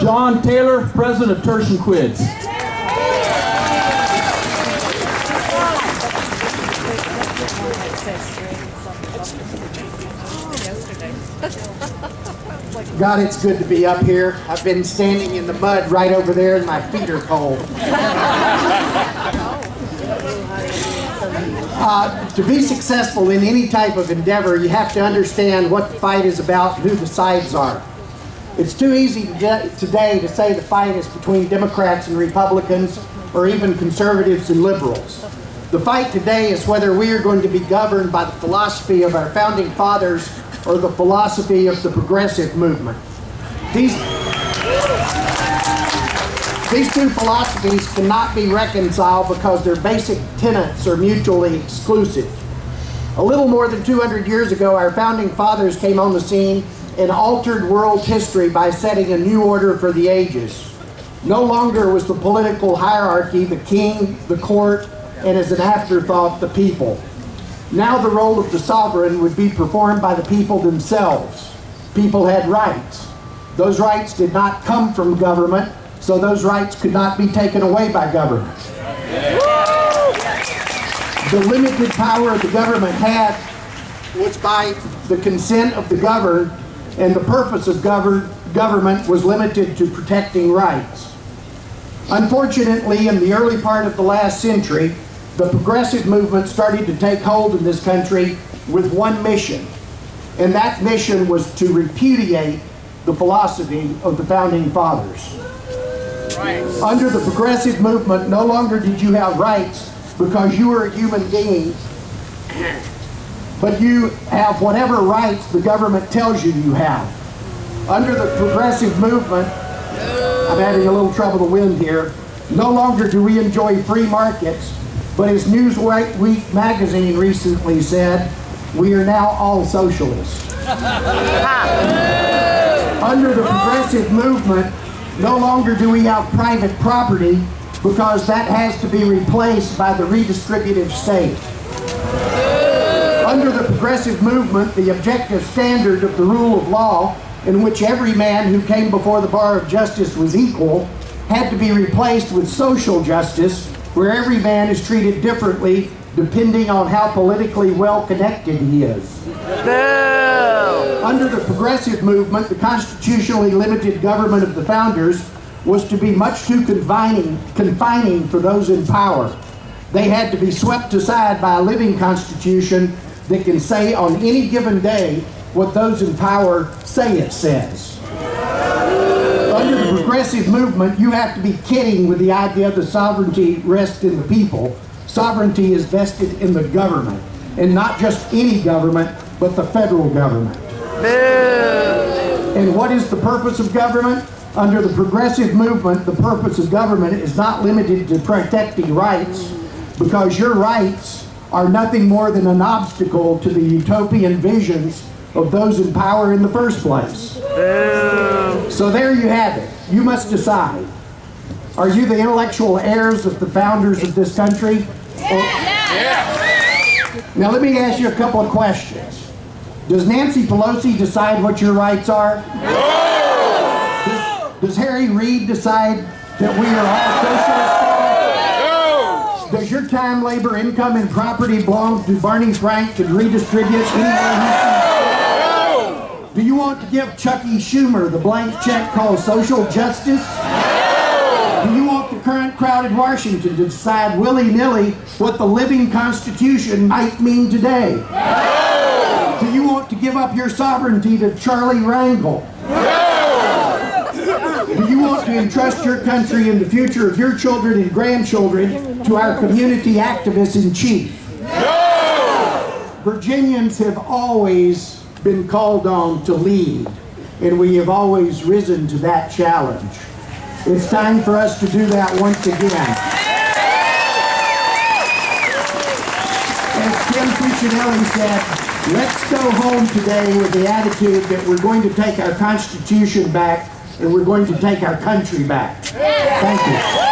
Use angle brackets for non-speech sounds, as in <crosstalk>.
John Taylor, President of Tertium Quids. God, it's good to be up here. I've been standing in the mud right over there and my feet are cold. Uh, to be successful in any type of endeavor, you have to understand what the fight is about and who the sides are. It's too easy today to say the fight is between Democrats and Republicans or even conservatives and liberals. The fight today is whether we are going to be governed by the philosophy of our founding fathers or the philosophy of the progressive movement. These, these two philosophies cannot be reconciled because their basic tenets are mutually exclusive. A little more than 200 years ago, our founding fathers came on the scene and altered world history by setting a new order for the ages. No longer was the political hierarchy the king, the court, and as an afterthought, the people. Now the role of the sovereign would be performed by the people themselves. People had rights. Those rights did not come from government, so those rights could not be taken away by government. The limited power the government had was by the consent of the governed, and the purpose of govern government was limited to protecting rights. Unfortunately, in the early part of the last century, the progressive movement started to take hold in this country with one mission, and that mission was to repudiate the philosophy of the founding fathers. Right. Under the progressive movement, no longer did you have rights because you were a human being, but you have whatever rights the government tells you you have. Under the progressive movement, I'm having a little trouble to wind here, no longer do we enjoy free markets, but as Newsweek magazine recently said, we are now all socialists. <laughs> Under the progressive movement, no longer do we have private property because that has to be replaced by the redistributive state. Under the progressive movement, the objective standard of the rule of law in which every man who came before the bar of justice was equal had to be replaced with social justice where every man is treated differently depending on how politically well connected he is. No. Under the progressive movement, the constitutionally limited government of the founders was to be much too confining, confining for those in power. They had to be swept aside by a living constitution that can say on any given day what those in power say it says under the progressive movement, you have to be kidding with the idea that sovereignty rests in the people. Sovereignty is vested in the government, and not just any government, but the federal government. And what is the purpose of government? Under the progressive movement, the purpose of government is not limited to protecting rights, because your rights are nothing more than an obstacle to the utopian visions of those in power in the first place. So there you have it. You must decide. Are you the intellectual heirs of the founders of this country? Yeah. Now let me ask you a couple of questions. Does Nancy Pelosi decide what your rights are? No. Does, does Harry Reid decide that we are all socialists? Does your time, labor, income, and property belong to Barney Frank to redistribute anywhere do you want to give Chucky Schumer the blank check called social justice? Do you want the current crowded Washington to decide willy-nilly what the living Constitution might mean today? No! Do you want to give up your sovereignty to Charlie Rangel? No! Do you want to entrust your country and the future of your children and grandchildren to our community activists in chief? Virginians have always been called on to lead, and we have always risen to that challenge. It's time for us to do that once again. As Tim Cuccinelli said, let's go home today with the attitude that we're going to take our Constitution back and we're going to take our country back. Thank you.